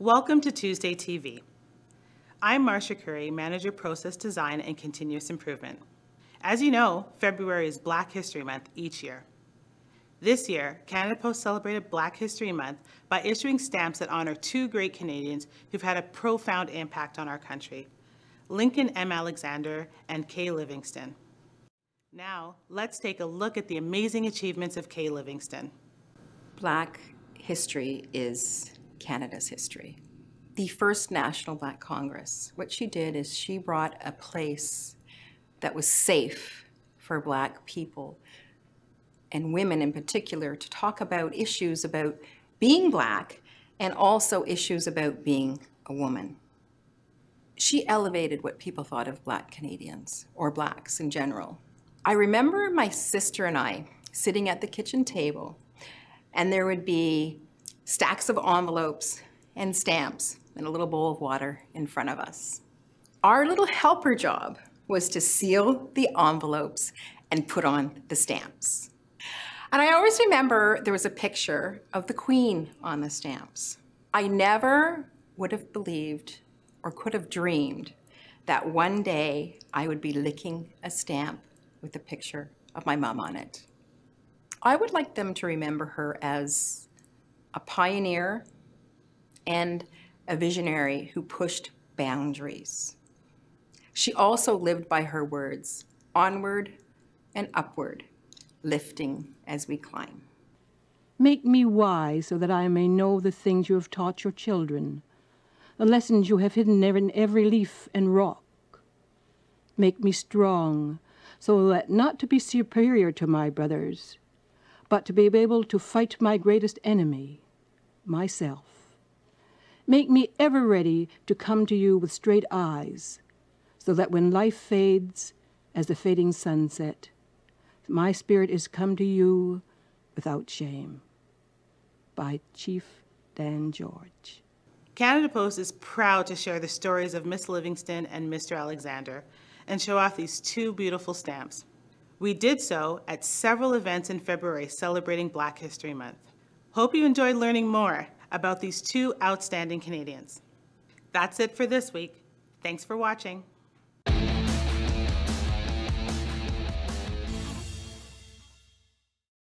Welcome to Tuesday TV. I'm Marcia Curry, Manager Process Design and Continuous Improvement. As you know, February is Black History Month each year. This year, Canada Post celebrated Black History Month by issuing stamps that honor two great Canadians who've had a profound impact on our country, Lincoln M. Alexander and Kay Livingstone. Now, let's take a look at the amazing achievements of Kay Livingstone. Black history is Canada's history. The first National Black Congress, what she did is she brought a place that was safe for Black people and women in particular to talk about issues about being Black and also issues about being a woman. She elevated what people thought of Black Canadians or Blacks in general. I remember my sister and I sitting at the kitchen table and there would be stacks of envelopes and stamps and a little bowl of water in front of us. Our little helper job was to seal the envelopes and put on the stamps. And I always remember there was a picture of the Queen on the stamps. I never would have believed or could have dreamed that one day I would be licking a stamp with a picture of my mom on it. I would like them to remember her as a pioneer and a visionary who pushed boundaries. She also lived by her words, onward and upward, lifting as we climb. Make me wise so that I may know the things you have taught your children, the lessons you have hidden in every leaf and rock. Make me strong so that not to be superior to my brothers, but to be able to fight my greatest enemy, myself. Make me ever ready to come to you with straight eyes, so that when life fades as the fading sunset, my spirit is come to you without shame. By Chief Dan George. Canada Post is proud to share the stories of Miss Livingstone and Mr. Alexander and show off these two beautiful stamps. We did so at several events in February celebrating Black History Month. Hope you enjoyed learning more about these two outstanding Canadians. That's it for this week. Thanks for watching.